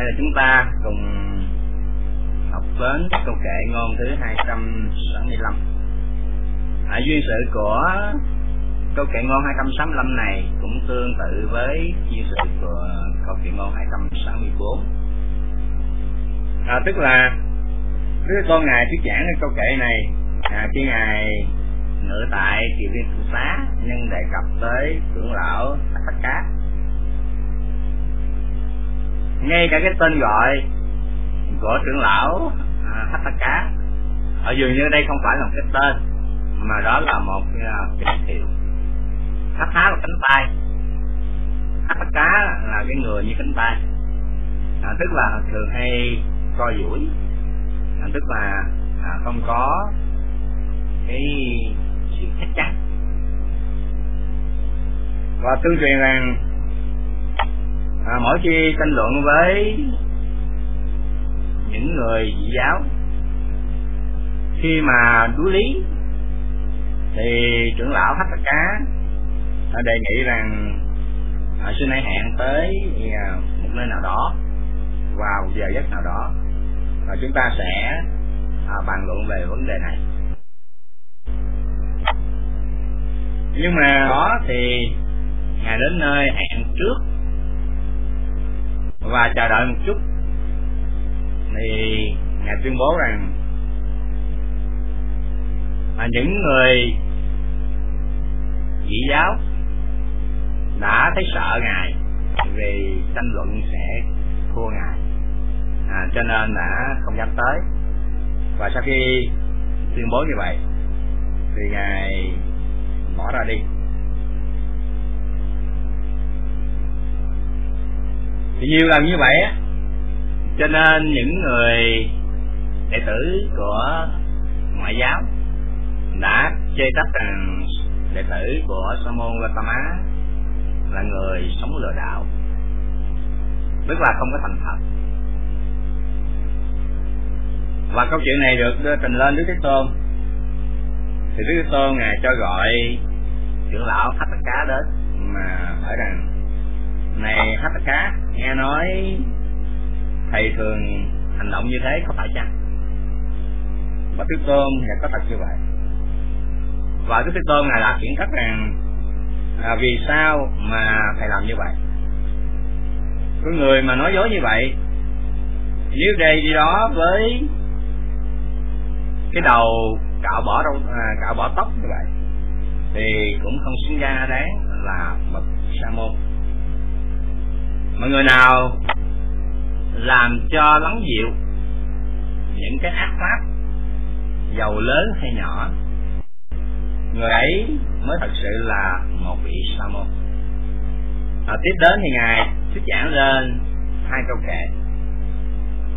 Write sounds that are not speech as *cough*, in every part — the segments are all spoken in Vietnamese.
hay là chúng ta cùng học đến câu kệ ngôn thứ 265 à, duyên sự của câu kệ ngôn 265 này cũng tương tự với duyên sự của câu kệ ngôn 264 à, tức là Đức Tôn Ngài thuyết giảng cái câu kệ này à, khi Ngài ngự tại kiều viên thượng xá nhưng đề cập tới trưởng lão Thất Cát ngay cả cái tên gọi của trưởng lão à, cá ở dường như đây không phải là một cái tên mà đó là một à, cái hiệu hiệu. Cá là cánh tay. Hataka là cái người như cánh tay. À, tức là thường hay co duỗi. À, tức là à, không có cái sự chắc chắn và tương truyền rằng à, mỗi khi tranh luận với những người dị giáo khi mà đối lý thì trưởng lão hách cá đề nghị rằng à, xin hãy hẹn tới à, một nơi nào đó vào giờ giấc nào đó và chúng ta sẽ à, bàn luận về vấn đề này. Nhưng mà đó thì ngài đến nơi hẹn trước và chờ đợi một chút. Thì ngài tuyên bố rằng à, những người dị giáo đã thấy sợ ngài vì tranh luận sẽ thua ngài. À, cho nên đã không dám tới. Và sau khi tuyên bố như vậy thì ngài bỏ ra đi. Thì nhiều lần như vậy á. Cho nên những người đệ tử của ngoại giáo đã chê trách rằng đệ tử của Sa môn Gautama là người sống lừa đảo, tức là không có thành thật. Và câu chuyện này được đưa trình lên Đức Thế Tôn. Thì Đức Thế Tôn ngài cho gọi trưởng lão Hách Cá đến mà hỏi rằng này Hách Cá nghe nói thầy thường hành động như thế có phải chăng? Và Đức Tôn thì có thật như vậy. Và Đức Thế Tôn ngài đã chuyện trách rằng à, vì sao mà thầy làm như vậy? Có người mà nói dối như vậy nếu đây đi đó với cái đầu cạo bỏ đâu à, cạo bỏ tóc như vậy thì cũng không xứng ra đáng là bậc sa môn mọi người nào làm cho lắng dịu những cái ác pháp giàu lớn hay nhỏ người ấy mới thật sự là một vị sa môn. À, tiếp đến thì ngài thuyết giảng lên hai câu kệ.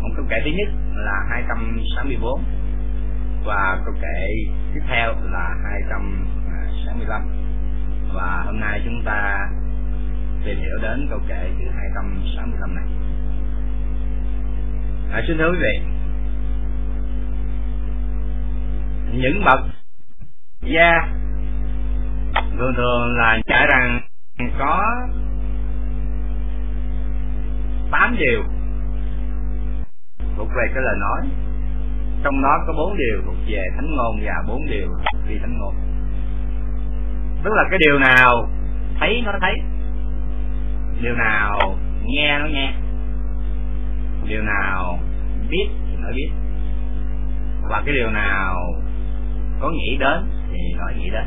Một câu kệ thứ nhất là 264 và câu kệ tiếp theo là 265 và hôm nay chúng ta tìm hiểu đến câu kệ thứ 265 này. À, xin thưa quý vị những bậc gia thường thường là trả rằng có tám điều thuộc về cái lời nói. Trong đó có bốn điều thuộc về thánh ngôn và bốn điều phi thánh ngôn. Tức là cái điều nào thấy nó thấy điều nào nghe nó nghe. Điều nào biết thì nó biết. Và cái điều nào có nghĩ đến thì nó nghĩ đến.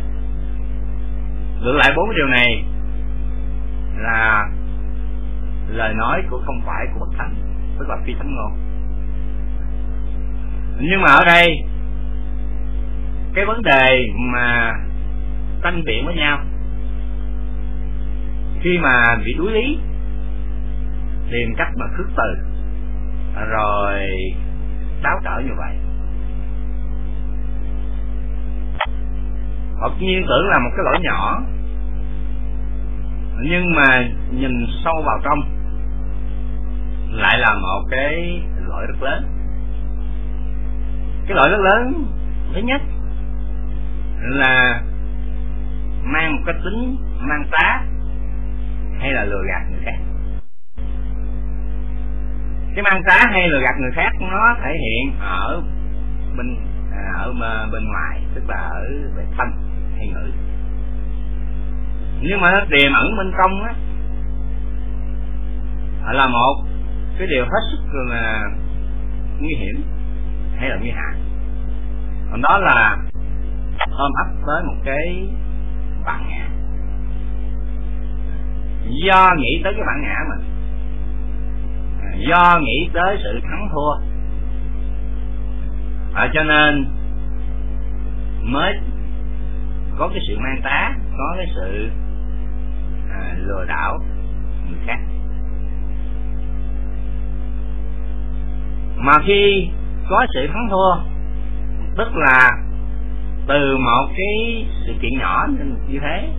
Ngược lại bốn điều này là lời nói của không phải của bậc thánh, tức là phi thánh ngôn. Nhưng mà ở đây, cái vấn đề mà tranh biện với nhau khi mà bị đuối lý, tìm cách mà khước từ, rồi đáo trở như vậy. Họ nhiên tưởng là một cái lỗi nhỏ, nhưng mà nhìn sâu vào trong, lại là một cái lỗi rất lớn. Cái lỗi rất lớn thứ nhất là mang một cái tính mang tá hay là lừa gạt người khác. Cái mang xá hay lừa gạt người khác, nó thể hiện ở bên à, ở bên ngoài, tức là ở về thân hay ngữ. Nhưng mà nó tiềm ẩn bên trong á à, là một cái điều hết sức là nguy hiểm hay là nguy hại. Còn đó là ôm ấp tới một cái bản ngã do nghĩ tới cái bản ngã mình. Do nghĩ tới sự thắng thua. À, cho nên mới có cái sự mang tá có cái sự à, lừa đảo người khác. Mà khi có sự thắng thua tức là từ một cái sự kiện nhỏ như thế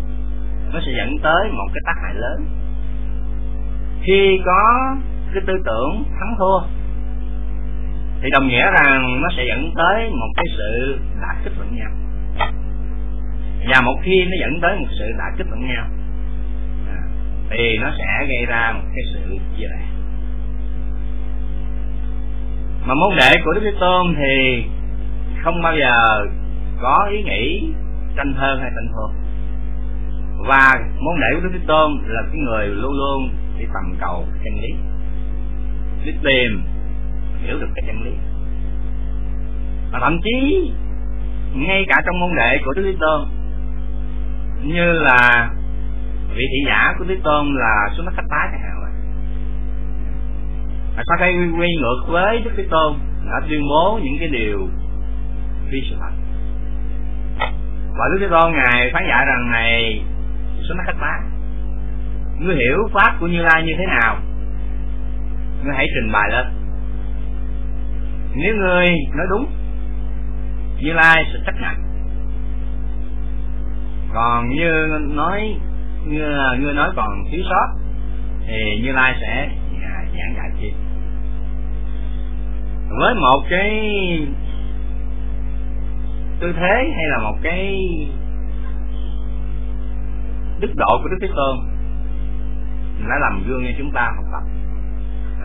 nó sẽ dẫn tới một cái tác hại lớn. Khi có cái tư tưởng thắng thua, thì đồng nghĩa rằng nó sẽ dẫn tới một cái sự đả kích lẫn nhau. Và một khi nó dẫn tới một sự đả kích lẫn nhau à, thì nó sẽ gây ra một cái sự chia rẽ. Mà môn đệ của đức thế tôn thì không bao giờ có ý nghĩ tranh hơn hay tranh thua và môn đệ của đức thế tôn là cái người luôn luôn đi tầm cầu chân lý. Đi tìm, hiểu được cái chân lý. Và thậm chí, ngay cả trong môn đệ của đức thế tôn, như là vị thị giả của đức tôn là xuống đất khách tái chẳng hạn vậy. Sau khi quy ngược với đức thế tôn, đã tuyên bố những cái điều phi sự thật. Và đức thế tôn ngài phán dạy rằng này xuống nó khách Bá ngươi hiểu pháp của như lai như thế nào? Ngươi hãy trình bày lên. Nếu ngươi nói đúng, như lai sẽ chấp nhận. Còn như nói, như ngươi nói còn thiếu sót, thì như lai sẽ à, giảng giải chi. với một cái tư thế hay là một cái đức độ của đức thế tôn đã làm gương cho chúng ta học tập.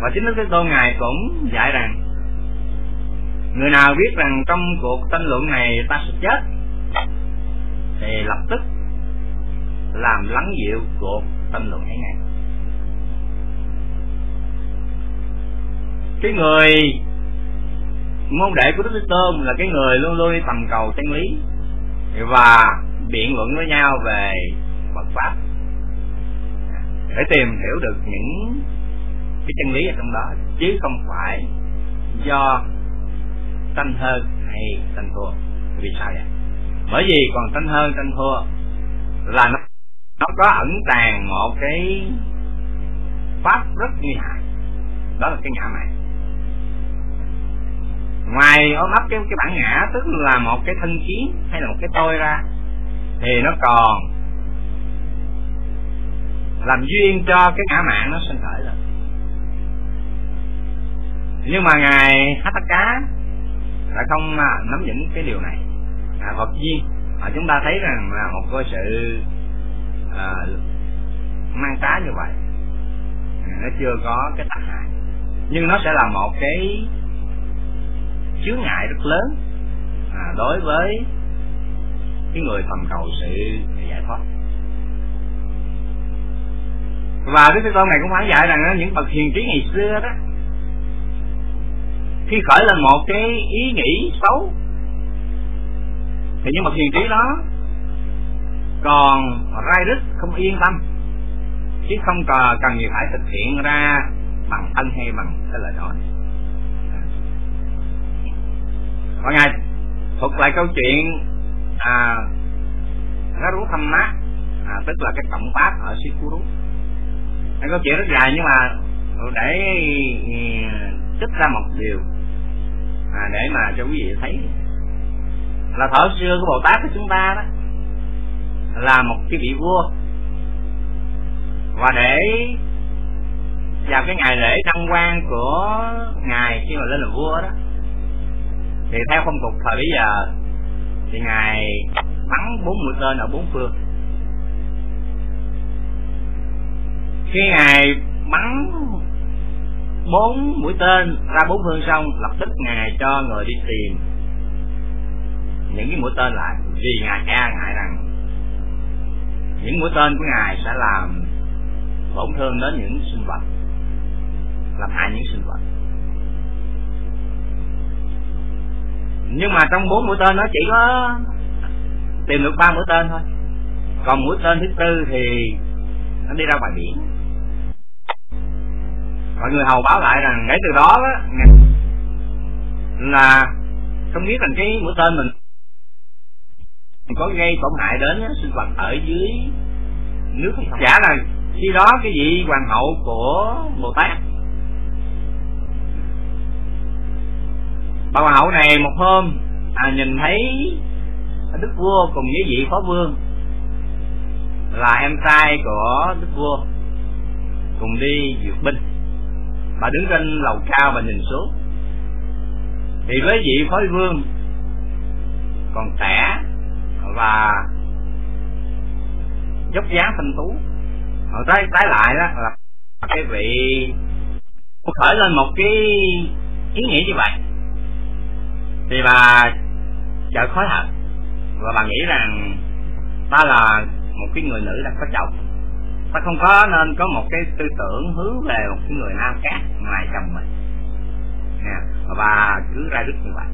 Và chính đức thế tôn ngài cũng dạy rằng, người nào biết rằng trong cuộc tranh luận này ta sẽ chết, thì lập tức làm lắng dịu cuộc tranh luận ấy ngay. Cái người môn đệ của đức thế tôn là cái người luôn luôn tầm cầu chân lý và biện luận với nhau về Phật pháp. Để tìm hiểu được những cái chân lý ở trong đó, chứ không phải do tanh hơn hay tanh thua. Vì sao vậy? Bởi vì còn tanh hơn tanh thua là nó nó có ẩn tàng một cái pháp rất nguy hại. Đó là cái ngã mạng ngoài ôm ấp cái cái bản ngã, tức là một cái thân kiến hay là một cái tôi ra, thì nó còn làm duyên cho cái ngã mạng nó sinh khởi lên. Nhưng mà ngài Hataka lại không à, nắm vững cái điều này. À, Phật duyên à, chúng ta thấy rằng là một cái sự à, mang tá như vậy. À, nó chưa có cái tác hại. Nhưng nó sẽ là một cái chướng ngại rất lớn à, đối với cái người tầm cầu sự giải thoát và đức thế tôn này cũng phải dạy rằng những bậc hiền trí ngày xưa đó khi khởi lên một cái ý nghĩ xấu thì những bậc hiền trí đó còn rai rứt không yên tâm chứ không cần cần gì phải thực hiện ra bằng thân hay bằng cái lời nói. Mọi ngày thuật lại câu chuyện à nó rú thăm mát à, tức là cái cộng pháp ở Sikuru nó có chuyện rất dài nhưng mà để ừ, trích ra một điều à, để mà cho quý vị thấy. Là thở xưa của bồ tát của chúng ta đó là một cái vị vua. Và để vào cái ngày lễ đăng quang của ngài khi mà lên làm vua đó thì theo phong tục thời bây giờ thì ngài bắn bốn mũi tên ở bốn phương. Khi ngài bắn bốn mũi tên ra bốn phương xong lập tức ngài cho người đi tìm những cái mũi tên lại. Vì ngài e ngại rằng những mũi tên của ngài sẽ làm tổn thương đến những sinh vật, làm hại những sinh vật. Nhưng mà trong bốn mũi tên nó chỉ có tìm được ba mũi tên thôi. Còn mũi tên thứ tư thì nó đi ra ngoài biển mọi người hầu báo lại rằng ngay từ đó là không biết rằng cái mũi tên mình có gây tổn hại đến sinh vật ở dưới nước hay không. Chả là khi đó cái vị hoàng hậu của bồ tát. Bà hoàng hậu này một hôm à, nhìn thấy đức vua cùng với vị phó vương là em trai của đức vua cùng đi duyệt binh bà đứng trên lầu cao và nhìn xuống. Thì với vị phối vương còn trẻ và dốc dáng thanh tú. Họ trái tái lại đó là cái vị khởi lên một cái ý nghĩ như vậy. Thì bà chợt khó thật và bà nghĩ rằng ta là một cái người nữ đã có chồng ta không có nên có một cái tư tưởng hướng về một cái người nam khác ngoài chồng mình. Nè và cứ ra rứt như vậy.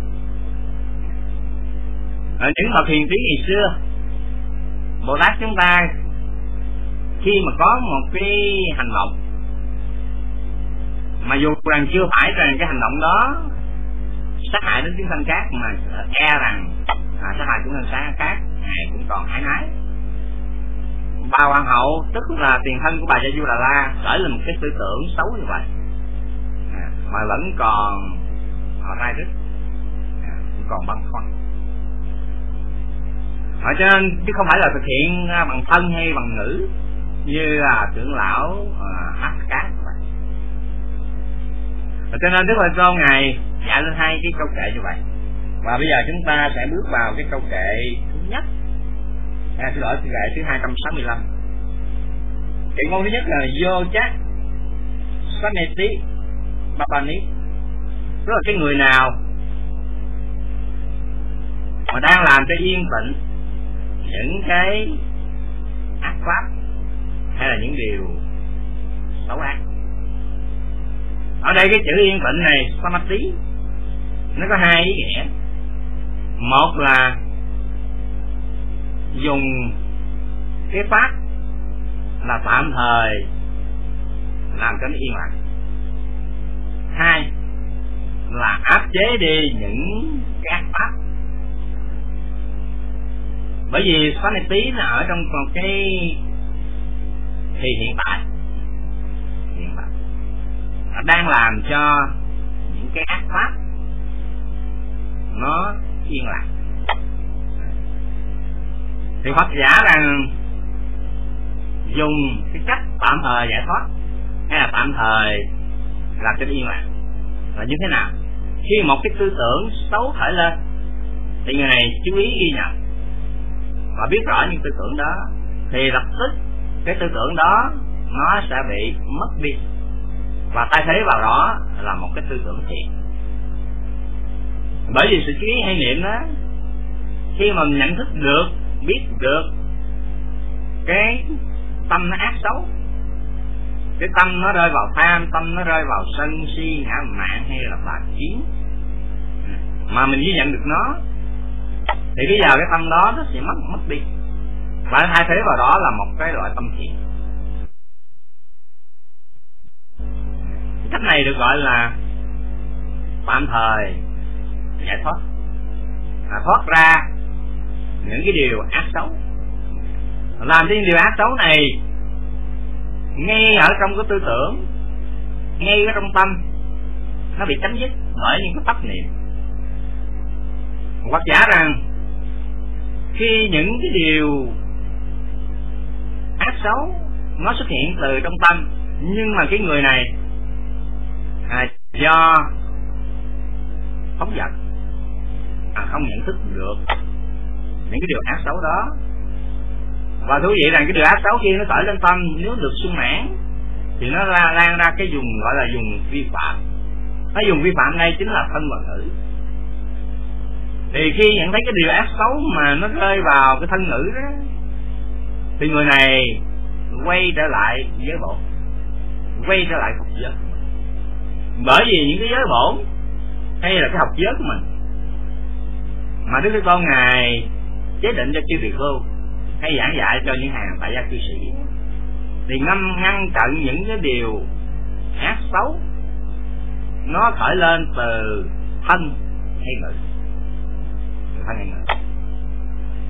Ở những bậc hiền trí ngày xưa bồ tát chúng ta khi mà có một cái hành động mà dù rằng chưa phải rằng cái hành động đó sát hại đến chúng sanh khác mà e rằng à, sát hại chúng sanh khác ngài cũng còn ái nái bà hoàng hậu tức là tiền thân của bà gia du đà la khởi lên một cái tư tưởng xấu như vậy. À, mà vẫn còn họ rai rứt à, cũng còn băn khoăn. À, cho nên chứ không phải là thực hiện à, bằng thân hay bằng ngữ như là trưởng lão uh, ác cát vậy. Cho nên đức là tôn ngày dạy lên hai cái câu kệ như vậy. Và bây giờ chúng ta sẽ bước vào cái câu kệ thứ nhất à, xin lỗi câu kệ thứ 265 kệ ngôn thứ nhất là vô chắc saneti babani tức là cái người nào mà đang làm cho yên tĩnh những cái ác pháp hay là những điều xấu ác. Ở đây cái chữ yên tĩnh này samadhi nó có hai ý nghĩa. Một là dùng cái pháp là tạm thời làm cho nó yên lặng. Hai là áp chế đi những cái ác pháp. Bởi vì sanity nó ở trong một cái thì hiện tại. Hiện tại. Nó đang làm cho những cái ác pháp nó yên lặng thì Phật giả rằng dùng cái cách tạm thời giải thoát hay là tạm thời làm cho yên lặng. Là như thế nào? Khi một cái tư tưởng xấu khởi lên, thì người này chú ý ghi nhận và biết rõ những tư tưởng đó, thì lập tức cái tư tưởng đó nó sẽ bị mất đi và thay thế vào đó là một cái tư tưởng thiện. Bởi vì sự chú ý hay niệm đó, khi mà mình nhận thức được biết được cái tâm nó ác xấu. Cái tâm nó rơi vào tham tâm nó rơi vào sân si ngã mạn hay là bạc chiến. Ừ. Mà mình ghi nhận được nó thì bây giờ cái tâm đó nó sẽ mất mất đi. Và thay thế vào đó là một cái loại tâm thiện. Cách này được gọi là tạm thời giải thoát. À, thoát ra những cái điều ác xấu. Làm những điều ác xấu này ngay ở trong cái tư tưởng ngay ở trong tâm nó bị chấm dứt bởi những cái pháp niệm. Hoặc giả rằng khi những cái điều ác xấu nó xuất hiện từ trong tâm nhưng mà cái người này à, do phóng dật à, không nhận thức được những cái điều ác xấu đó. Và thú vị rằng cái điều ác xấu kia nó khởi lên tâm nếu được sung mãn thì nó lan, lan ra cái dùng gọi là dùng vi phạm. Nó dùng vi phạm đây chính là thân và ngữ. Thì khi nhận thấy cái điều ác xấu mà nó rơi vào cái thân ngữ đó thì người này quay trở lại giới bổn. Quay trở lại học giới. Bởi vì những cái giới bổn hay là cái học giới của mình mà đức thế tôn ngài chế định cho chư tỳ khưu hay giảng dạy cho những hàng tại gia cư sĩ. Thì ngăn ngăn chặn những cái điều ác xấu, nó khởi lên từ thân hay ngữ. Từ thân hay ngữ.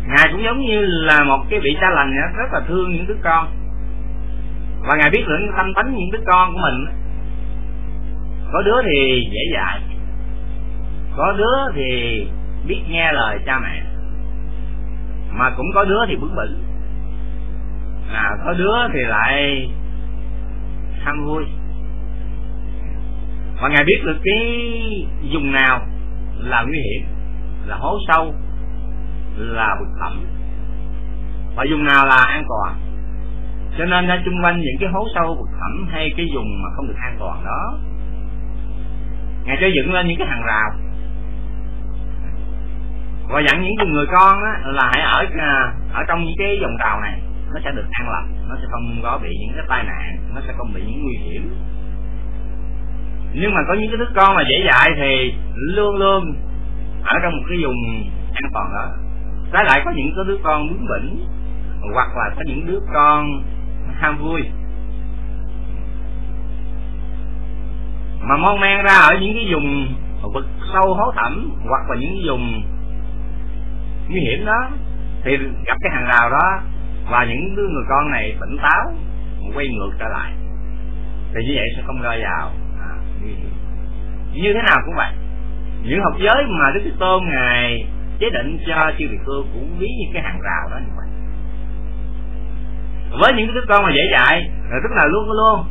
Ngài cũng giống như là một cái vị cha lành rất là thương những đứa con. Và ngài biết lượng tâm tánh những đứa con của mình. Có đứa thì dễ dạy có đứa thì biết nghe lời cha mẹ mà cũng có đứa thì bướng bỉnh. À, có đứa thì lại ham vui. Và ngài biết được cái dùng nào là nguy hiểm là hố sâu là vực thẳm. Và dùng nào là an toàn. Cho nên ra chung quanh những cái hố sâu vực thẳm hay cái dùng mà không được an toàn đó ngài cho dựng lên những cái hàng rào và dặn những người con á, là hãy ở à, ở trong những cái vòng tàu này nó sẽ được an lành nó sẽ không có bị những cái tai nạn nó sẽ không bị những nguy hiểm. Nhưng mà có những cái đứa con mà dễ dạy thì luôn luôn ở trong một cái vùng an toàn đó. Trái lại có những cái đứa con bướng bỉnh hoặc là có những đứa con ham vui. Mà mon men ra ở những cái vùng vực sâu hố thẳm hoặc là những vùng nguy hiểm đó. Thì gặp cái hàng rào đó và những đứa người con này tỉnh táo quay ngược trở lại thì như vậy sẽ không rơi vào à, nguy hiểm. Như thế nào cũng vậy. Những học giới mà đức thích tôn ngài chế định cho chư vị cư cũng ví như cái hàng rào đó như vậy. Với những đứa con mà dễ dạy tức là luôn luôn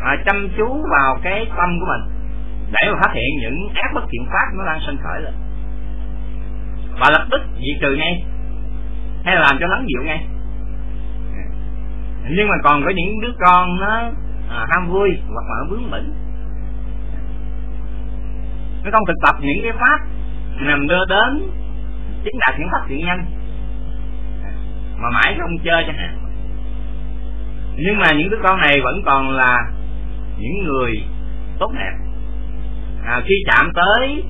à, chăm chú vào cái tâm của mình để mà phát hiện những ác bất thiện pháp nó đang sinh khởi lên và lập tức diệt trừ ngay. Hay là làm cho lắng dịu ngay. Nhưng mà còn có những đứa con nó à, ham vui hoặc là nó bướng bỉnh. Nó không thực tập những cái pháp nằm đưa đến chứng đạt những pháp thiện nhân. Mà mãi không chơi chẳng hạn. Nhưng mà những đứa con này vẫn còn là những người tốt đẹp. À, khi chạm tới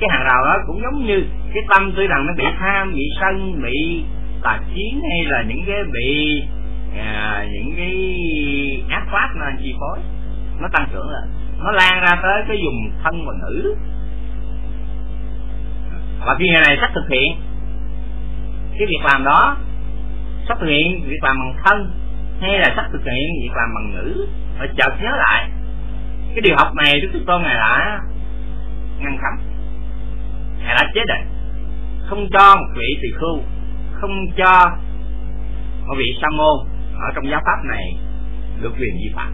cái hàng rào đó cũng giống như cái tâm tôi rằng nó bị tham bị sân bị tà chiến hay là những cái bị à, những cái ác pháp nó chi phối nó tăng trưởng lên nó lan ra tới cái dùng thân và nữ. Và khi ngày này sắp thực hiện cái việc làm đó sắp thực hiện việc làm bằng thân hay là sắp thực hiện việc làm bằng ngữ và chợt nhớ lại cái điều học này đức thích tôn ngài đã ngăn cấm ngài đã chế định không cho một vị tỳ khưu, không cho một vị sa môn ở trong giáo pháp này được quyền vi phạm.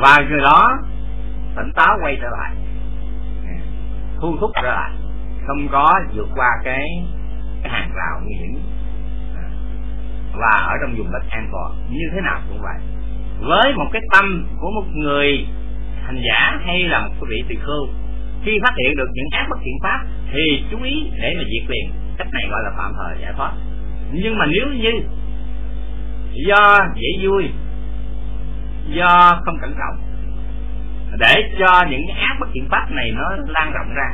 Và người đó tỉnh táo quay trở lại, thu thúc trở lại, không có vượt qua cái cái hàng rào nguy hiểm. Và ở trong vùng đất an toàn như thế nào cũng vậy. Với một cái tâm của một người hành giả hay là một cái vị tỳ khưu khi phát hiện được những ác bất thiện pháp thì chú ý để mà diệt liền. Cách này gọi là tạm thời giải thoát. Nhưng mà nếu như do dễ vui, do không cẩn trọng, để cho những ác bất thiện pháp này nó lan rộng ra,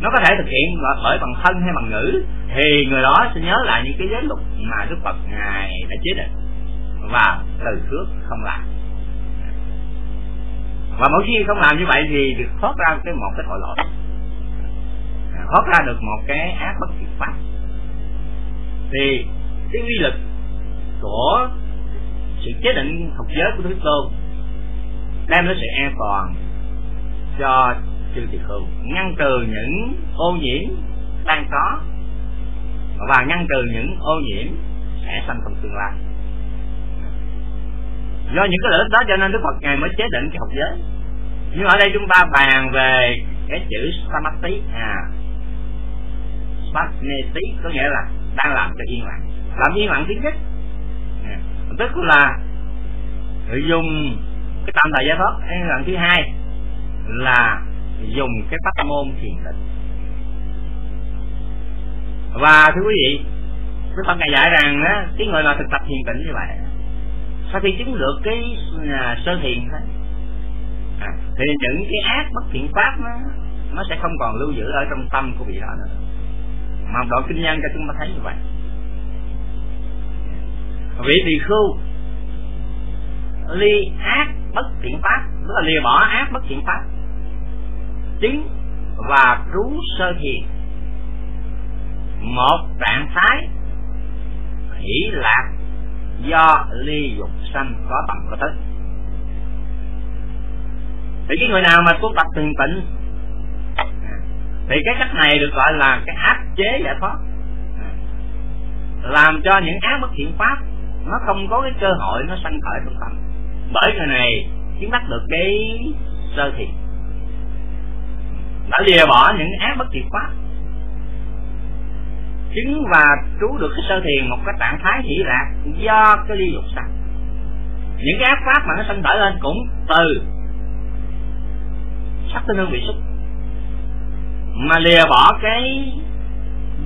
nó có thể thực hiện bởi bằng thân hay bằng ngữ thì người đó sẽ nhớ lại những cái giới luật mà đức phật ngài đã chế định. Và từ trước không làm và mỗi khi không làm như vậy thì được thoát ra cái một cái tội lỗi. À, thoát ra được một cái ác bất thiện pháp. Thì cái uy lực của sự chế định học giới của Đức Tôn đem đến sự an toàn cho chư tỳ khưu, ngăn trừ những ô nhiễm đang có và ngăn trừ những ô nhiễm sẽ sanh trong tương lai do những cái lợi ích đó cho nên Đức Phật ngài mới chế định cái học giới. Nhưng ở đây chúng ta bàn về cái chữ samatthi à samatthi có nghĩa là đang làm cho yên lặng. Làm yên lặng tiếng nhất. À, tức là dùng cái tạm thời giải thoát. Lần thứ hai là dùng cái pháp môn thiền định. Và thưa quý vị Đức Phật ngài dạy rằng á, cái người nào thực tập thiền định như vậy sau khi chứng được cái à, sơ thiền đó, à, thì những cái ác bất thiện pháp nó nó sẽ không còn lưu giữ ở trong tâm của vị đó nữa. Mà đoạn kinh nhân cho chúng ta thấy như vậy. Vị tỳ khưu ly ác bất thiện pháp tức là lìa bỏ ác bất thiện pháp chứng và trú sơ thiền một trạng thái hỷ lạc do ly dục sanh có tầm có thức thì cái người nào mà tu tập thiền tịnh, thì cái cách này được gọi là cái áp chế giải thoát. Làm cho những ác bất thiện pháp, nó không có cái cơ hội nó sanh khởi trong tâm. Bởi người này chứng đắc được cái sơ thiền. Đã lìa bỏ những ác bất thiện pháp chứng và trú được cái sơ thiền một cái trạng thái hỷ lạc do cái ly dục sanh. Những cái ác pháp mà nó sanh khởi lên cũng từ sắc tinh hương vị xúc. Mà lìa bỏ cái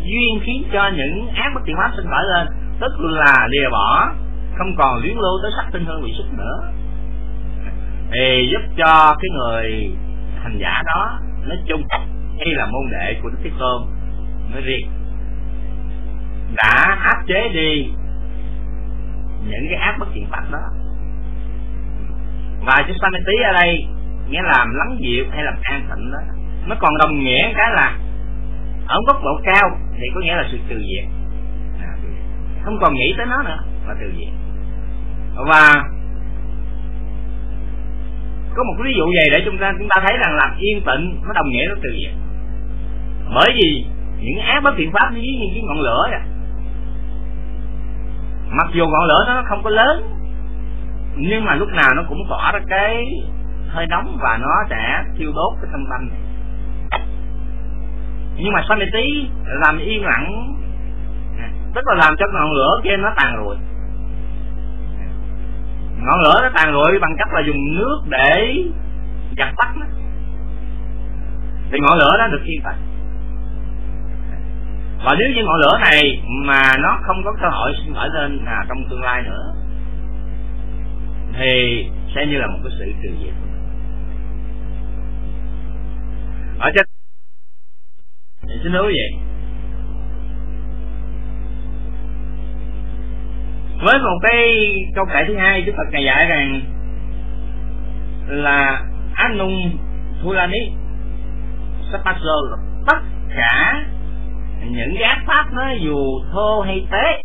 duyên khiến cho những ác bất thiện pháp sinh khởi lên, tức là lìa bỏ, không còn luyến lưu tới sắc tinh hương vị xúc nữa. Thì giúp cho cái người hành giả đó nói chung hay là môn đệ của đức thế tôn, nói riêng đã áp chế đi những cái ác bất thiện pháp đó. Và chữ tí ở đây, nghĩa là lắng dịu hay làm an tịnh đó, nó còn đồng nghĩa cái là ở góc độ cao thì có nghĩa là sự từ diệt. À, Không còn nghĩ tới nó nữa là từ diệt. Và có một ví dụ về để chúng ta chúng ta thấy rằng làm yên tịnh nó đồng nghĩa nó từ diệt. Bởi vì những ác bất thiện pháp nó như cái ngọn lửa vậy mặc dù ngọn lửa nó không có lớn, nhưng mà lúc nào nó cũng tỏa ra cái hơi nóng và nó sẽ thiêu đốt cái thân tâm này nhưng mà Samiti làm yên lặng, tức là làm cho ngọn lửa kia nó tàn rụi ngọn lửa nó tàn rụi bằng cách là dùng nước để dập tắt nó. Thì ngọn lửa đó được yên tĩnh và nếu như ngọn lửa này mà nó không có cơ hội sinh khởi lên à, trong tương lai nữa thì sẽ như là một cái sự trừ diệt. Ở trên xin thưa vậy với một cái câu kể thứ hai Đức Phật ngài dạy rằng là Anung Thulani Sapaso tất cả những cái ác pháp nó dù thô hay tế.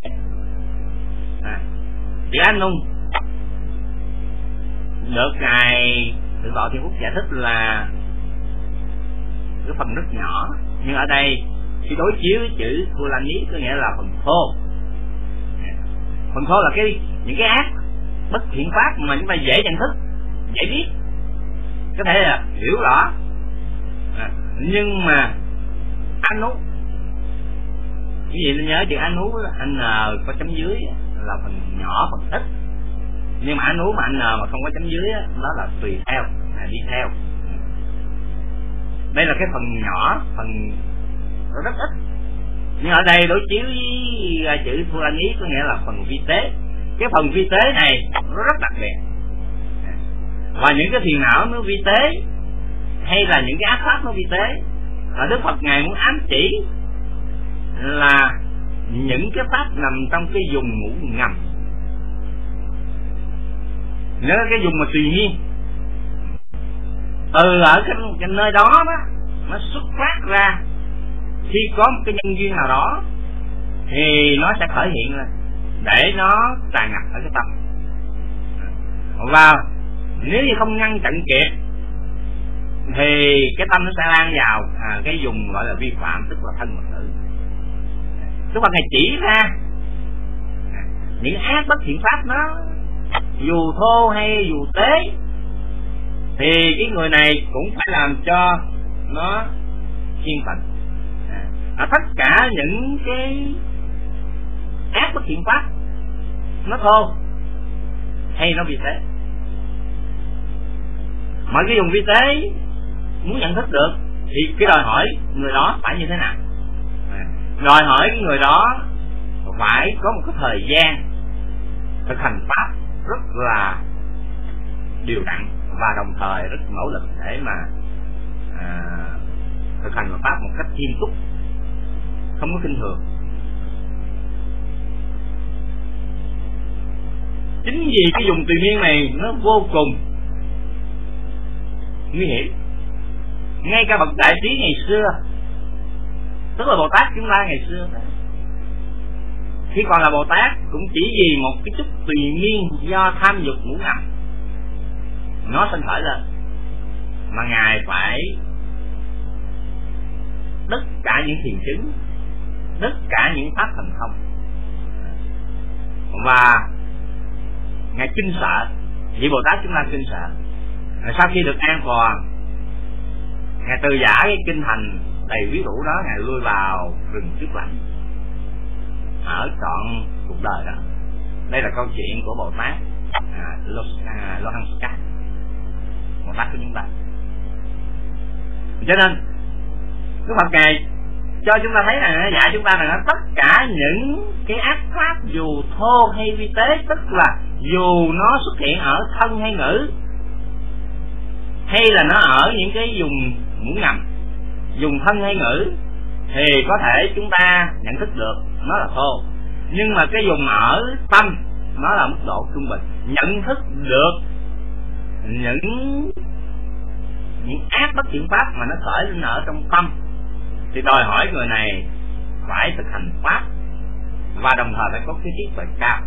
À, thì luôn được ngài tự bảo thiên quốc giải thích là cái phần rất nhỏ. Nhưng ở đây khi đối chiếu với chữ thua la ní có nghĩa là phần thô. À, phần thô là cái những cái ác bất thiện pháp mà chúng ta dễ nhận thức dễ biết. Có thể là hiểu rõ. À, nhưng mà anh út cái gì nên nhớ chữ anh nú anh n có chấm dưới là phần nhỏ, phần ít. Nhưng mà anh nú mà anh n mà không có chấm dưới đó là tùy theo, là đi theo. Đây là cái phần nhỏ, phần rất ít. Nhưng ở đây đối chiếu với à, chữ thu anh ý có nghĩa là phần vi tế. Cái phần vi tế này nó rất đặc biệt. Và những cái phiền não nó vi tế, hay là những cái ác pháp nó vi tế và đức phật ngài muốn ám chỉ là những cái pháp nằm trong cái vùng ngủ ngầm. Nhớ cái vùng mà tùy nhiên. Từ ở cái, cái nơi đó đó nó xuất phát ra. Khi có một cái nhân duyên nào đó thì nó sẽ khởi hiện lên để nó tràn ngập ở cái tâm. Và nếu như không ngăn chặn kịp thì cái tâm nó sẽ lan vào à, cái dùng gọi là vi phạm tức là thân mật tử tức là ngày chỉ ra những ác bất thiện pháp nó dù thô hay dù tế thì cái người này cũng phải làm cho nó chuyên phận. À, tất cả những cái ác bất thiện pháp nó thô hay nó vi tế. Mà cái dùng vi tế muốn nhận thức được thì cái đòi hỏi người đó phải như thế nào? Đòi hỏi cái người đó phải có một cái thời gian thực hành pháp rất là điều đặn và đồng thời rất nỗ lực để mà à, thực hành pháp một cách nghiêm túc không có kinh thường. Chính vì cái dùng tùy miên này nó vô cùng nguy hiểm. Ngay cả bậc đại trí ngày xưa tức là bồ tát chúng ta ngày xưa. Khi còn là bồ tát, cũng chỉ vì một cái chút tùy miên do tham dục ngủ ngầm nó sinh khởi lên. Mà ngài phải tất cả những thiền chứng tất cả những pháp thành thông. Và ngài kinh sợ vị bồ tát chúng ta kinh sợ. Sau khi được an toàn, ngài từ giả cái kinh thành đầy ví dụ đó ngài lui vào rừng trước lạnh ở trọn cuộc đời đó đây là câu chuyện của bồ tát à, à Lohanska bồ tát của chúng ta. Cho nên cái Phật ngài cho chúng ta thấy rằng dạy chúng ta rằng tất cả những cái ác pháp dù thô hay vi tế tức là dù nó xuất hiện ở thân hay ngữ hay là nó ở những cái vùng ngủ ngầm dùng thân hay ngữ thì có thể chúng ta nhận thức được nó là thô. Nhưng mà cái dùng ở tâm nó là mức độ trung bình. Nhận thức được những những ác bất thiện pháp mà nó khởi lên ở trong tâm thì đòi hỏi người này phải thực hành pháp và đồng thời phải có cái trí tuệ cao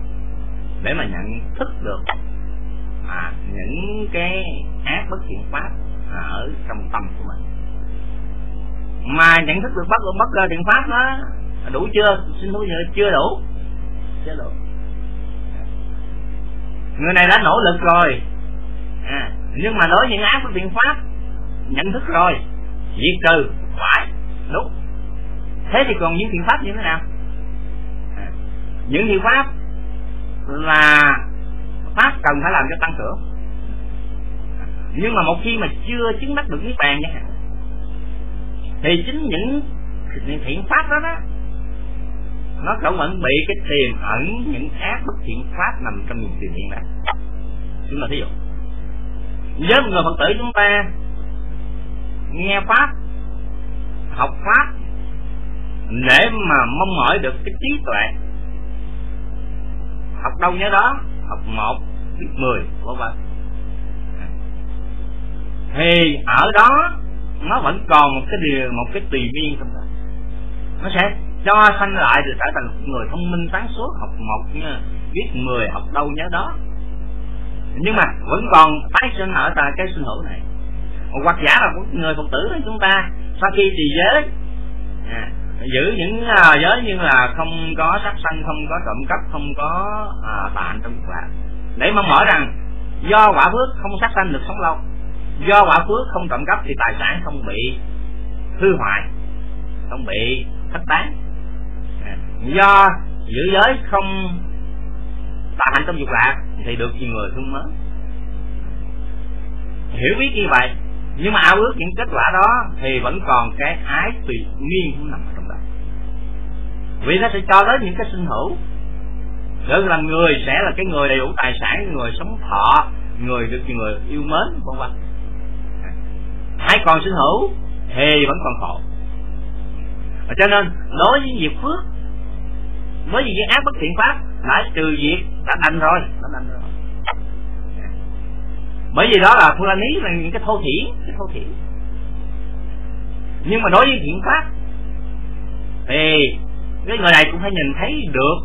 để mà nhận thức được à, những cái ác bất thiện pháp ở trong tâm của mình mà nhận thức được bất bất thiện pháp đó đủ chưa? Xin thú nhận chưa đủ. Chưa đủ. Người này đã nỗ lực rồi. À, nhưng mà đối với những ác của thiện pháp nhận thức rồi. Diệt trừ phải đúng. Thế thì còn những thiện pháp như thế nào? À, những thiện pháp là pháp cần phải làm cho tăng trưởng. Nhưng mà một khi mà chưa chứng đắc được niết bàn chẳng hạn thì chính những thiện pháp đó đó, nó cũng vẫn bị cái tiềm ẩn những ác bất thiện pháp nằm trong những tiềm hiện này. Chúng ta thí dụ với một người phật tử chúng ta nghe pháp, học pháp, để mà mong mỏi được cái trí tuệ, học đâu nhớ đó, học một, biết mười của vậy thì ở đó nó vẫn còn một cái điều một cái tùy duyên trong đó. Nó sẽ cho sanh lại được trở thành một người thông minh sáng suốt học một nha biết mười học đâu nhớ đó. Nhưng mà vẫn còn tái sinh ở tại cái sinh hữu này. Hoặc giả là một người phật tử chúng ta sau khi trì giới à, giữ những à, giới như là không có sát sanh không có trộm cắp không có à, tạng trong quả để mong mỏi rằng do quả phước không sát sanh được sống lâu do quả phước không trộm cắp thì tài sản không bị hư hoại không bị thất tán à, do giữ giới không tạo hạnh trong dục lạc thì được nhiều người thương mến. Hiểu biết như vậy nhưng mà ao ước những kết quả đó thì vẫn còn cái ái tùy nguyên cũng nằm ở trong đó. Vì nó sẽ cho tới những cái sinh hữu. Để là người sẽ là cái người đầy đủ tài sản người sống thọ người được nhiều người yêu mến vân vân hãy còn sinh hữu thì vẫn còn khổ. Và cho nên đối với việc phước với việc ác bất thiện pháp đã trừ diệt đã đành rồi. Đã đành rồi. Bởi vì đó là phương lý là những cái thô thiển. Cái thô thiển. Nhưng mà đối với thiện pháp thì cái người này cũng phải nhìn thấy được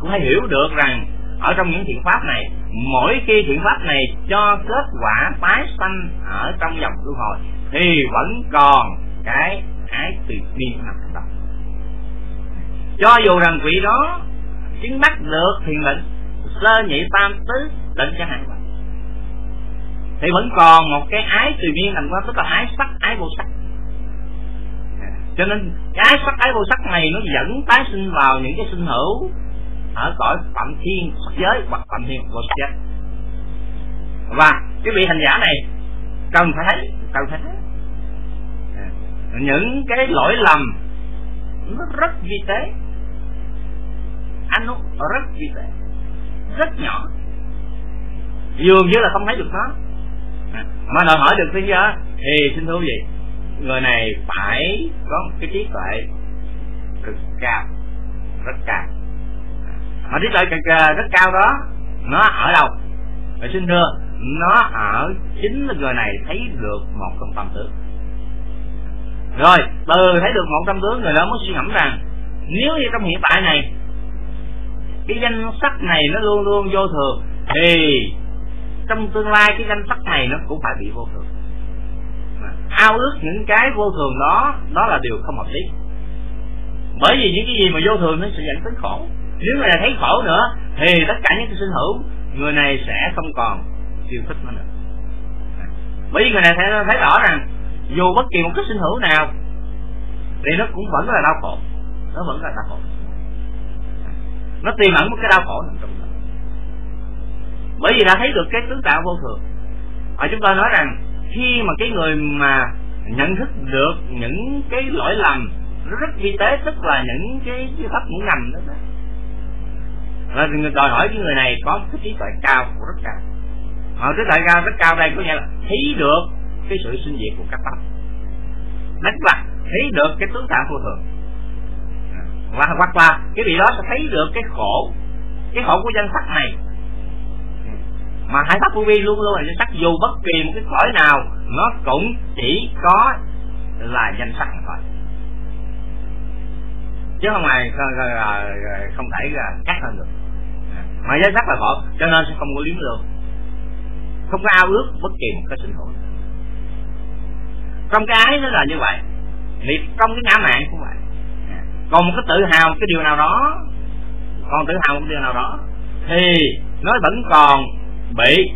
cũng phải hiểu được rằng ở trong những thiện pháp này mỗi khi thiện pháp này cho kết quả tái sanh ở trong dòng luân hồi, thì vẫn còn cái ái từ biên nằm trong đó. Cho dù rằng vị đó chứng bắt được thiền định, sơ nhị tam tứ định chẳng hạn thì vẫn còn một cái ái tùy biên thành quan tức là ái sắc, ái vô sắc. Cho nên cái ái sắc, ái vô sắc này nó dẫn tái sinh vào những cái sinh hữu ở cõi phạm thiên giới hoặc phạm thiên vô giới. Và cái vị hành giả này cần phải thấy, cần phải thấy. À, những cái lỗi lầm nó rất vi tế. Anh nó rất vi tế, rất nhỏ. Dường như là không thấy được nó. À, mà đòi hỏi được thế giới thì xin thú vị, người này phải có một cái trí tuệ cực cao, rất cao mà trí tuệ cực ờ, rất cao đó. Nó ở đâu? Và xin thưa, nó ở chính là người này thấy được một trong tâm tướng rồi, từ thấy được một tâm tướng người đó mới suy ngẫm rằng, nếu như trong hiện tại này, cái danh sắc này nó luôn luôn vô thường, thì trong tương lai cái danh sắc này nó cũng phải bị vô thường. Ao ước những cái vô thường đó đó là điều không hợp lý. Bởi vì những cái gì mà vô thường nó sẽ dẫn tới khổ nếu người này thấy khổ nữa thì tất cả những cái sinh hữu người này sẽ không còn yêu thích nó nữa. Bởi vì người này thấy, thấy rõ rằng dù bất kỳ một cái sinh hữu nào thì nó cũng vẫn là đau khổ. Nó vẫn là đau khổ. Nó tiềm ẩn một cái đau khổ nằm trong đó. Bởi vì đã thấy được cái tướng tạo vô thường. Và chúng ta nói rằng khi mà cái người mà nhận thức được những cái lỗi lầm nó rất vi tế tức là những cái, thấp pháp ngủ ngầm đó, đó là đòi hỏi cái người này có một cái trí tuệ cao rất cao. Họ trí tuệ cao, rất cao đây có nghĩa là thấy được cái sự sinh diệt của các pháp. Đánh là thấy được cái tướng tạo vô thường. Và hoặc là cái vị đó sẽ thấy được cái khổ cái khổ của danh sắc này. Mà hải pháp vô vi luôn luôn là danh sắc, dù bất kỳ một cái cõi nào, nó cũng chỉ có là danh sắc thôi. Chứ không ai, không thể à, cắt hơn được mà giới sắc là khổ cho nên sẽ không có liếm luôn không có ao ước bất kỳ một cái sinh hữu trong cái ái nó là như vậy. Thì trong cái ngã mạng cũng vậy. Còn một cái tự hào cái điều nào đó, còn tự hào một điều nào đó, thì nó vẫn còn bị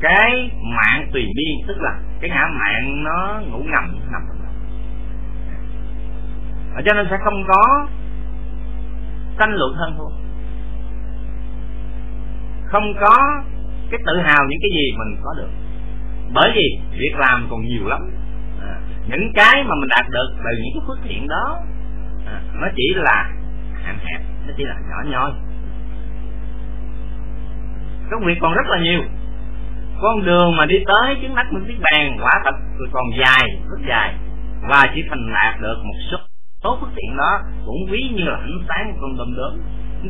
cái mạng tùy biên, tức là cái ngã mạng nó ngủ ngầm, nằm trong đó. Cho nên sẽ không có tranh luận hơn thua không có cái tự hào những cái gì mình có được. Bởi vì việc làm còn nhiều lắm. À, những cái mà mình đạt được từ những cái phước thiện đó à, nó chỉ là hạn hẹp nó chỉ là nhỏ nhoi. Công việc còn rất là nhiều. Con đường mà đi tới chứng đắc mình biết bàn quả thật còn dài rất dài. Và chỉ thành đạt được một số số phước thiện đó cũng ví như là ánh sáng của con đom đóm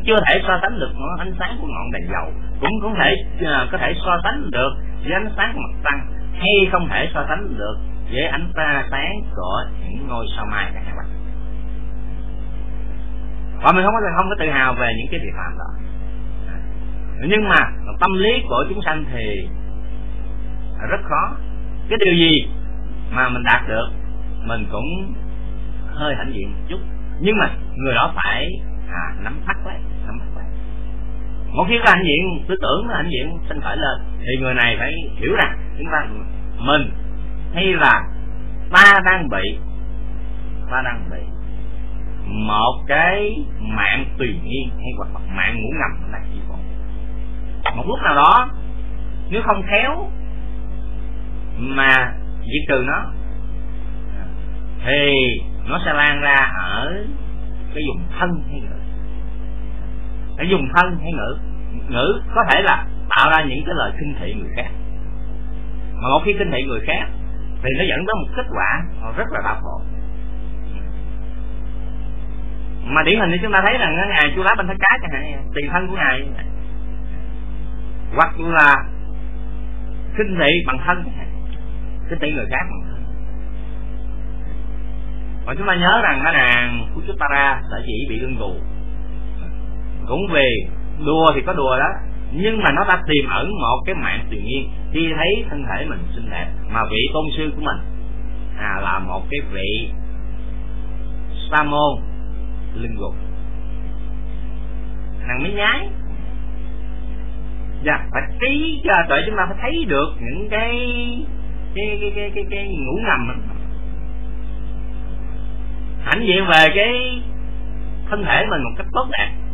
chưa thể so sánh được ánh sáng của ngọn đèn dầu cũng có thể uh, có thể so sánh được với ánh sáng của mặt trăng hay không thể so sánh được với ánh ta sáng của những ngôi sao mai các bạn và mình không có không có tự hào về những cái việc làm đó. Nhưng mà tâm lý của chúng sanh thì rất khó. Cái điều gì mà mình đạt được mình cũng hơi hãnh diện một chút. Nhưng mà người đó phải à, nắm bắt. Lấy nắm bắt. Lấy một khi có hãnh diện tư tưởng hãnh diện sinh khởi lên thì người này phải hiểu rằng chúng ta mình hay là ta đang bị ta đang bị. Một cái mạng tùy nhiên hay hoặc mạng ngủ ngầm là chỉ còn một lúc nào đó nếu không khéo mà diệt trừ nó thì nó sẽ lan ra ở cái vùng thân hay là để dùng thân hay ngữ. Ngữ có thể là tạo ra những cái lời khinh thị người khác. Mà một khi khinh thị người khác, thì nó dẫn tới một kết quả rất là đau khổ. Mà điển hình thì chúng ta thấy rằng ngài chu lá bên thân cá chẳng hạn tiền thân của ngài hoặc là khinh thị bằng thân chẳng hạn. Khinh thị người khác bằng thân. Và chúng ta nhớ rằng cái nàng Kuchutara sở dĩ bị lưng gù cũng vì đùa thì có đùa đó nhưng mà nó đã tìm ẩn một cái mạng tự nhiên. Khi thấy thân thể mình xinh đẹp mà vị tôn sư của mình à, là một cái vị sa môn lưng gục nàng mới nhái. Dạ phải trí cho à, đợi chúng ta phải thấy được những cái cái cái cái cái, cái ngủ ngầm đó. hãnh diện về cái thân thể mình một cách tốt đẹp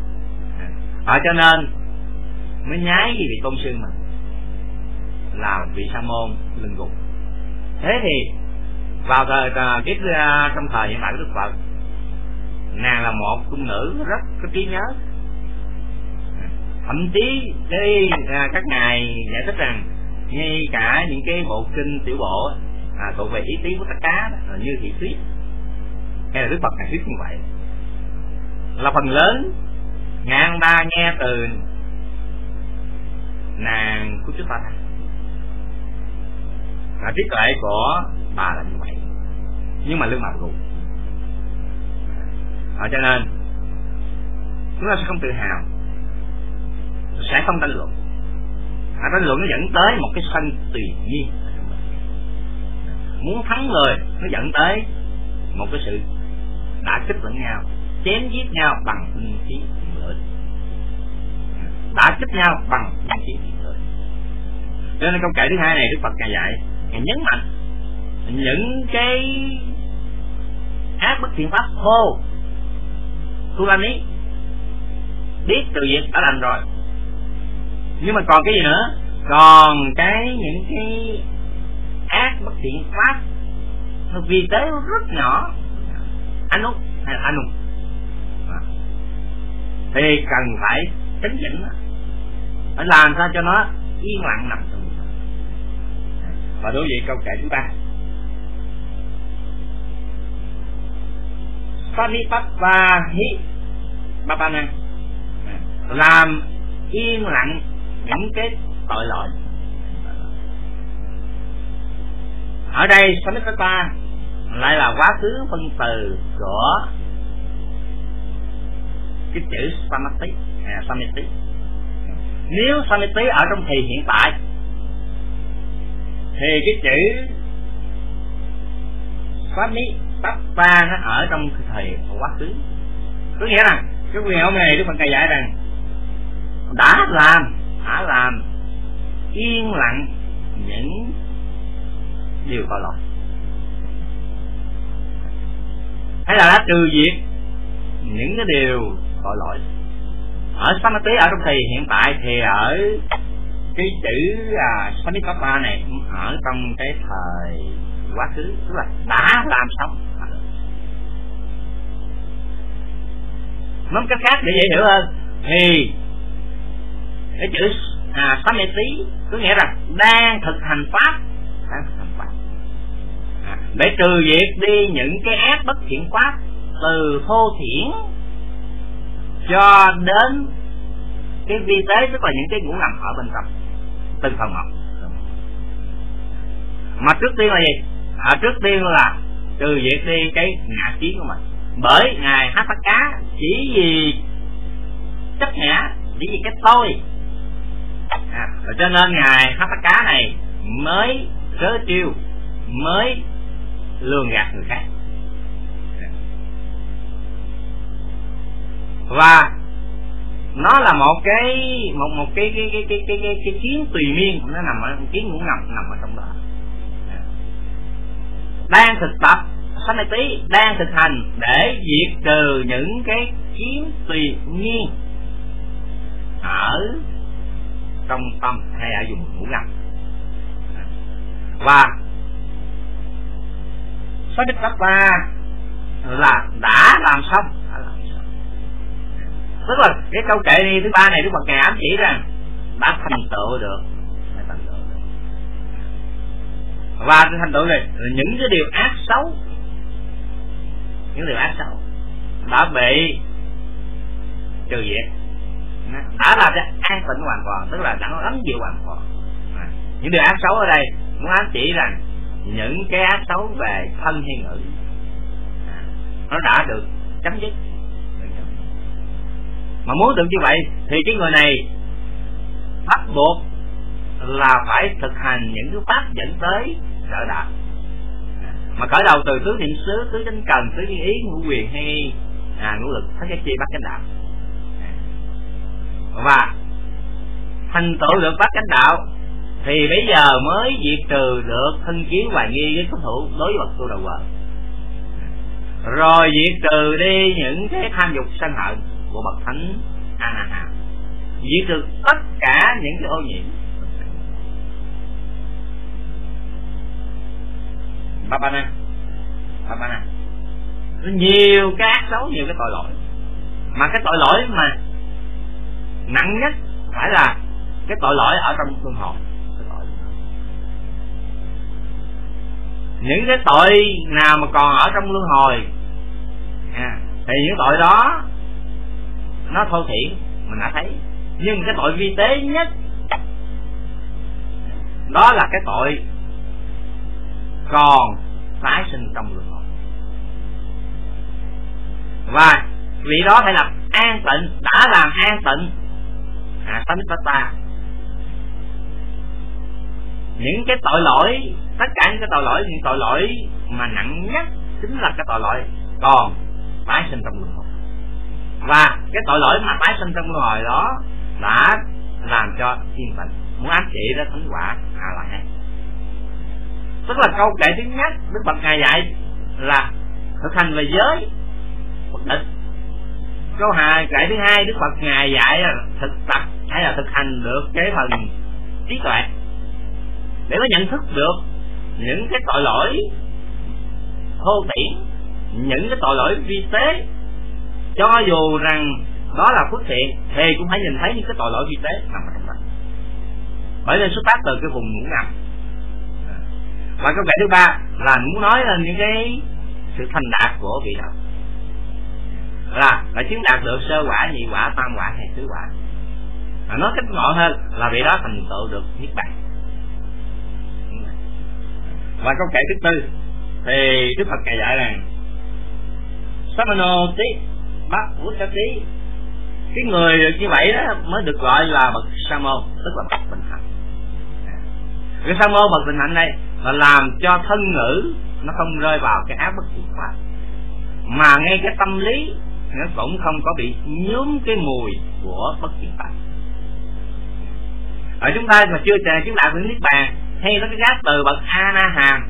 ở cho nên mới nhái gì vị tôn sư mà. Là vị sa môn lưng gục. Thế thì vào thời à, kiếp à, trong thời hiện đại của đức phật nàng là một cung nữ rất có trí nhớ. Thậm chí cái à, các ngài giải thích rằng ngay cả những cái bộ kinh tiểu bộ à, thuộc về ý tứ của tất cá là như thị thuyết. Hay là đức phật ngài thuyết như vậy. Là phần lớn ngàn ba nghe từ nàng của chúng ta là trí tuệ của bà là như vậy nhưng mà lương mạo gục à, cho nên chúng ta sẽ không tự hào sẽ không tranh luận. À, tranh luận nó dẫn tới một cái sân tùy nhiên muốn thắng người nó dẫn tới một cái sự đã kích lẫn nhau chém giết nhau bằng hung khí đã chấp nhau bằng danh khí lửa cho nên câu kệ thứ hai này đức phật ngài dạy, ngài nhấn mạnh những cái ác bất thiện pháp thô, tu la ni biết từ việc đã làm rồi. Nhưng mà còn cái gì nữa? Còn cái những cái ác bất thiện pháp nó vi tế rất nhỏ. Anh út hay là anh út à. thì cần phải chấn chỉnh phải làm sao cho nó yên lặng nằm trong và đối với câu kệ thứ ba. Samipapa hi Bapana làm yên lặng những cái tội lỗi. Ở đây Samipapa lại là quá khứ phân từ của cái chữ Samati à, Samiti nếu Samiti ở trong thì hiện tại, thì cái chữ Sami Tắp nó ở trong thời quá khứ. Có nghĩa là cái quyền ông này Đức Phật dạy rằng, đã làm đã làm yên lặng những điều tội lỗi. Hay là đã trừ diệt những cái điều tội lỗi ở Samadhi ở trong thì hiện tại thì ở cái chữ à, Samitapa này ở trong cái thời quá khứ tức là đã làm xong. Nói cách khác để dễ hiểu hơn. Thì cái chữ à, Sameti có nghĩa rằng đang thực hành pháp. Đang thực hành pháp. À, để trừ diệt đi những cái ác bất thiện pháp từ thô thiển cho đến cái vi tế tức là những cái ngũ ngầm ở bên trong. Từng phần một. Mà trước tiên là gì? À, trước tiên là trừ việc đi cái ngã kiến của mình. Bởi ngài hát tất cá chỉ vì chấp ngã chỉ vì cái tôi. À, cho nên ngài hát tất cá này mới sớ chiêu mới lường gạt người khác. Và nó là một cái một một cái cái cái cái cái cái, cái kiến tùy miên nó nằm ở kiến ngủ ngầm nằm ở trong đó. Đang thực tập tí đang thực hành để diệt trừ những cái kiến tùy nhiên ở trong tâm hay ở vùng ngũ ngầm. Và sanh đức cấp là đã làm xong tức là cái câu kệ đi thứ ba này đức phật ngài ám chỉ rằng đã thành tựu được. Và thành tựu này, những cái điều ác xấu. Những điều ác xấu. Đã bị trừ diệt. Đã làm cho an tịnh hoàn toàn, tức là đã lắng dịu hoàn toàn. Những điều ác xấu ở đây, muốn ám chỉ rằng những cái ác xấu về thân hay ngữ, nó đã được chấm dứt mà muốn được như vậy thì cái người này bắt buộc là phải thực hành những cái pháp dẫn tới sở đạo. Mà khởi đầu từ tứ niệm xứ tứ chánh cần tứ như ý ngũ quyền hay à, ngũ lực thất cái chi bắt chánh đạo. Và thành tựu được bắt chánh đạo thì bây giờ mới diệt trừ được thân kiến hoài nghi với xuất thủ đối với bậc tu đầu vợ rồi diệt trừ đi những cái tham dục sân hận của bậc thánh a diệt được tất cả những cái ô nhiễm. Babana. Babana. Nhiều cái ác xấu nhiều cái tội lỗi. Mà cái tội lỗi mà nặng nhất phải là cái tội lỗi ở trong luân hồi. Những cái tội nào mà còn ở trong luân hồi à, thì những tội đó nó thô thiển, mình đã thấy. Nhưng cái tội vi tế nhất, đó là cái tội còn tái sinh trong luân hồi và vị đó phải làm an tịnh, đã làm an tịnh à ta. Những cái tội lỗi, tất cả những cái tội lỗi, những tội lỗi mà nặng nhất chính là cái tội lỗi còn tái sinh trong luân hồi và cái tội lỗi mà tái sinh trong luân hồi đó đã làm cho thiên tịnh muốn ám chỉ đó thánh quả à là hay tức là câu kệ thứ nhất, đức phật ngài dạy là thực hành về giới phật định. Câu hai kệ thứ hai, đức phật ngài dạy là thực tập hay là thực hành được cái phần trí tuệ. Để nó nhận thức được những cái tội lỗi thô tiễn những cái tội lỗi vi tế cho dù rằng đó là phước thiện, thì cũng phải nhìn thấy những cái tội lỗi vi tế nằm ở trong đó. Bởi nên xuất phát từ cái vùng ngủ ngầm. Và câu kệ thứ ba là muốn nói lên những cái sự thành đạt của vị đó là là chứng đạt được sơ quả, nhị quả, tam quả, hay tứ quả. Mà nói cách ngọn hơn là vị đó thành tựu được niết bàn. Và câu kệ thứ tư, thì đức phật kể dạy rằng samano tí bát vũ sa tí cái người được như vậy đó mới được gọi là bậc sa môn, tức là bậc bình hạnh. Cái sa môn, bậc bình hạnh này là làm cho thân ngữ nó không rơi vào cái ác bất thiện pháp. Mà ngay cái tâm lý nó cũng không có bị nhuốm cái mùi của bất thiện pháp. Ở chúng ta mà chưa chứng đạt đến niết bàn, hay nó cái gác từ bậc a na hàm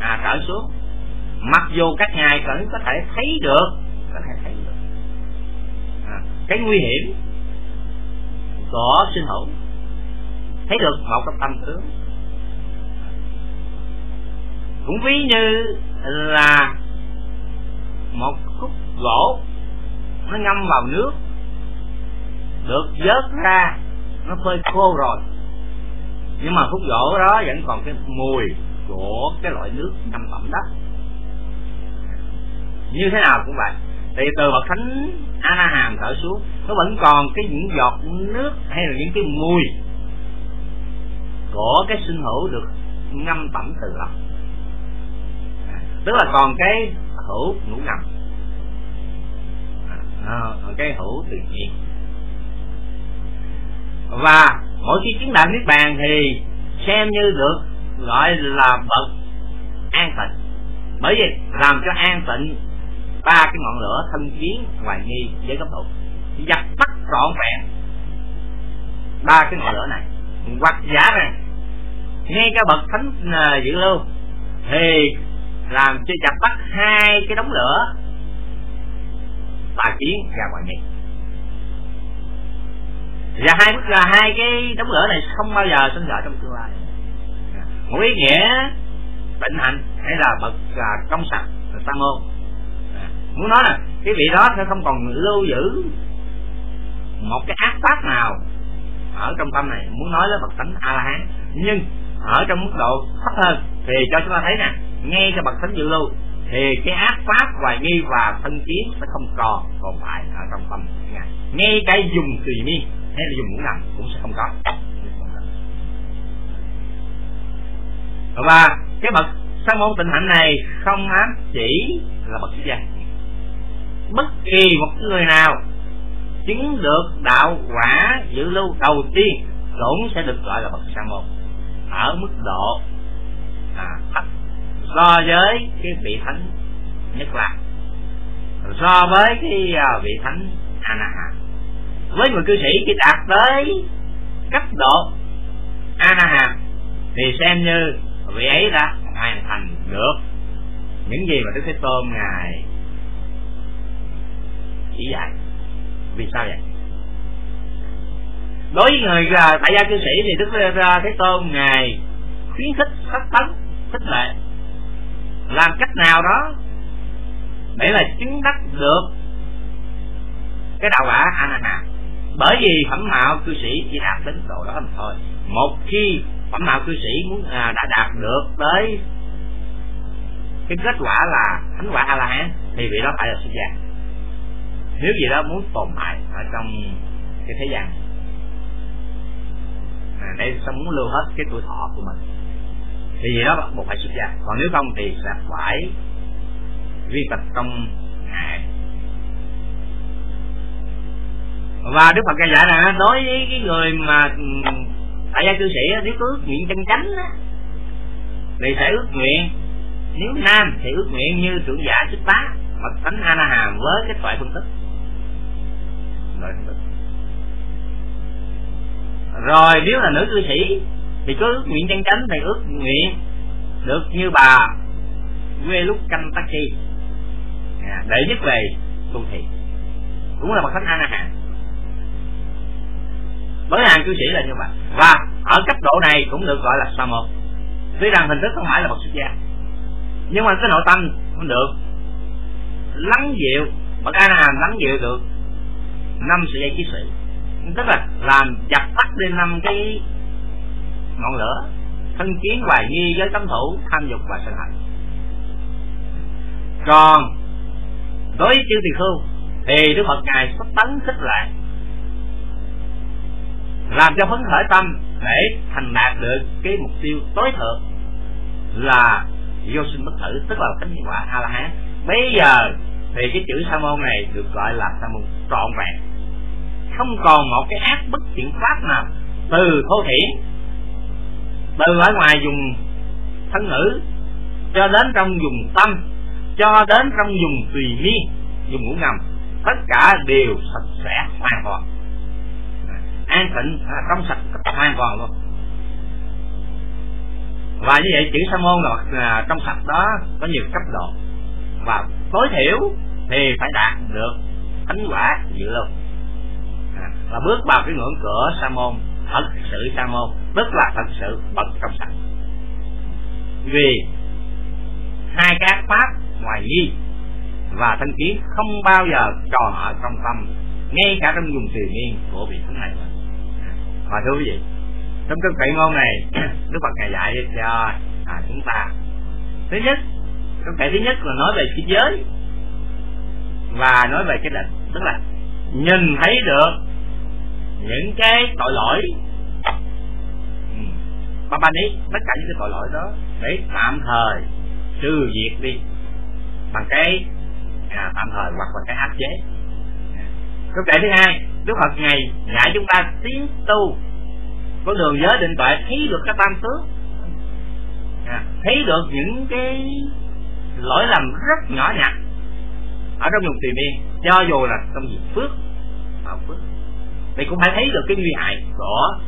à trở xuống. Mặc dù các ngài vẫn có thể thấy được cái nguy hiểm của sinh hữu thấy được một cái tâm tướng. Cũng ví như là một khúc gỗ nó ngâm vào nước, được vớt ra, nó phơi khô rồi. Nhưng mà khúc gỗ đó vẫn còn cái mùi của cái loại nước ngâm ẩm đó. Như thế nào cũng vậy thì từ bậc thánh a hàm thở xuống nó vẫn còn cái những giọt nước hay là những cái mùi của cái sinh hữu được ngâm tẩm từ lòng à, tức là còn cái hữu ngủ ngầm. À, cái hữu tự nhiên. Và mỗi khi chứng đạt niết bàn thì xem như được gọi là bậc an tịnh. Bởi vì làm cho an tịnh ba cái ngọn lửa thân kiến hoài nghi với góc độ. Dập tắt trọn vẹn ba cái ngọn lửa này. Hoặc giả rằng, ngay cả bậc thánh à, dự lưu thì làm cho dập tắt hai cái đống lửa tà kiến và hoài nghi. Và hai bức là hai cái đống lửa này không bao giờ sinh ra trong tương lai. Một ý nghĩa tịnh hạnh hay là bậc à, công sạch sa môn muốn nói là cái vị đó sẽ không còn lưu giữ một cái ác pháp nào ở trong tâm này. Muốn nói với bậc tánh a la hán nhưng ở trong mức độ thấp hơn thì cho chúng ta thấy nè, ngay cho bậc tánh dự lưu thì cái ác pháp hoài nghi và thân kiến sẽ không còn tồn tại ở trong tâm ngài. Ngay cái dùng tùy miên hay là dùng ngũ nằm cũng sẽ không có và cái bậc sa môn tịnh hạnh này không ám chỉ là bậc xuất gia bất kỳ một người nào chứng được đạo quả dự lưu đầu tiên cũng sẽ được gọi là bậc sa môn. Ở mức độ à, thấp so với cái vị thánh nhất là so với cái à, vị thánh anaham với người cư sĩ khi đạt tới cấp độ anaham thì xem như vị ấy đã hoàn thành được những gì mà đức thế tôn ngài chỉ dạy vì sao vậy? Đối với người à, tại gia cư sĩ thì đức thế tôn ngài khuyến khích sắc tấn khích lệ. Làm cách nào đó để là chứng đắc được cái đạo quả anana. Bởi vì phẩm mạo cư sĩ chỉ đạt đến độ đó mà thôi. Một khi phẩm mạo cư sĩ muốn à, đã đạt được tới cái kết quả là thánh quả a la hán thì vị đó phải là xuất gia nếu gì đó muốn tồn tại ở trong cái thế gian à, để sao muốn lưu hết cái tuổi thọ của mình. Thì gì đó buộc phải xuất gia. Còn nếu không thì sẽ phải vi phạm trong ngày. Và đức phật ca dạy là đối với cái người mà tại gia cư sĩ nếu có ước nguyện chân chánh thì sẽ ước nguyện nếu nam thì ước nguyện như trưởng giả xuất tá bậc tánh a la hàm với cái thoại phân tích rồi nếu là nữ cư sĩ thì có ước nguyện chân chánh thì ước nguyện được như bà quê lúc canh tắc chi à, để nhất về tu thị. Cũng là bậc thánh a la hàm với hàng cư sĩ là như vậy. Và ở cấp độ này cũng được gọi là sa môn tuy rằng hình thức không phải là bậc xuất gia nhưng mà cái nội tâm cũng được. Lắng dịu bậc a la lắng dịu được năm sự dây chí sự. Tức là làm dập tắt đi năm cái ngọn lửa, thân kiến hoài nghi với cấm thủ, tham dục và sân hận. Còn đối với chư tỳ khưu, thì đức phật ngài xuất tấn khích lại làm cho phấn khởi tâm để thành đạt được cái mục tiêu tối thượng là vô sinh bất tử, tức là thánh quả a la hán. Bây giờ thì cái chữ sa môn này được gọi là sa môn trọn vẹn không còn một cái ác bất thiện pháp nào từ thô thiển. Từ ở ngoài dùng thân ngữ, cho đến trong dùng tâm, cho đến trong dùng tùy mi, dùng ngũ ngầm, tất cả đều sạch sẽ, hoàn toàn. An tịnh à, trong sạch, hoàn toàn luôn. Và như vậy chữ sa môn là à, trong sạch đó có nhiều cấp độ. Và tối thiểu thì phải đạt được thánh quả dự luôn và bước vào cái ngưỡng cửa sa môn thật sự sa môn tức là thật sự bậc trong sạch. Vì hai các pháp ngoài nghi và thân kiến không bao giờ tròn ở trong tâm ngay cả trong dùng truyền niên của vị thánh này. Và thưa quý vị trong cái cậy ngôn này *clears throat* đức phật ngài dạy cho à, chúng ta. Thứ nhất trong cậy thứ nhất là nói về cái giới và nói về cái định tức là nhìn thấy được những cái tội lỗi. Ừ, ấy tất cả những cái tội lỗi đó để tạm thời trừ diệt đi bằng cái à, tạm thời hoặc bằng cái áp chế. Câu kệ thứ hai đức phật ngày dạy chúng ta tiến tu. Con đường giới định tuệ thấy được cái tam tướng à, thấy được những cái lỗi lầm rất nhỏ nhặt ở trong vùng tùy biên cho dù là trong việc phước tạo phước thì cũng phải thấy được cái nguy hại của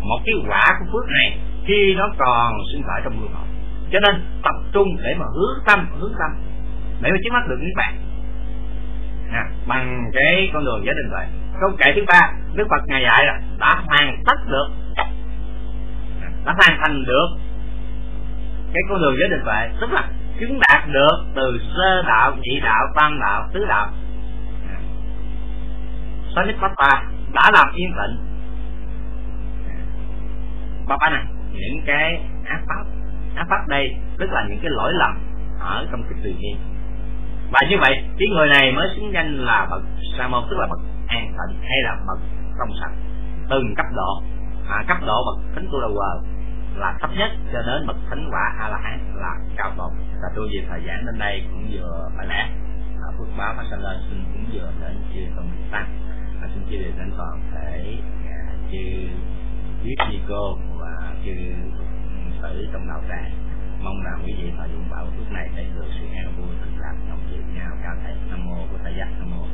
một cái quả của phước này khi nó còn sinh khởi trong luân hồi. Cho nên tập trung để mà hướng tâm hướng tâm. Để mà chứng mắt được niết bàn. À, bằng cái con đường giới định tuệ. Câu kệ thứ ba đức phật ngài dạy là đã hoàn tất được. Đã hoàn thành được cái con đường giới định tuệ tức là chứng đạt được từ sơ đạo nhị đạo tam đạo tứ đạo. À, Sanh nhất pháp ta đã làm yên tĩnh ba ba này những cái ác pháp ác pháp đây tức là những cái lỗi lầm ở trong cái tự nhiên và như vậy cái người này mới xứng danh là bậc sa môn tức là bậc an tịnh hay là bậc trong sạch từng cấp độ à, cấp độ bậc thánh tu đầu là thấp nhất cho đến bậc thánh quả a la hán là cao tột và tôi về thời gian đến đây cũng vừa phải lẽ. À, phước báo mà sanh lên xin cũng vừa đến chưa tôn tăng chư xin chia đến toàn thể à, chư biết ni cô và chư ừ, tử trong đạo tràng. Mong rằng quý vị phải dụng bảo thuốc này để được sự an vui tình lạc trong chịu nhau. Cao thầy nam mô của thầy giác nam mô.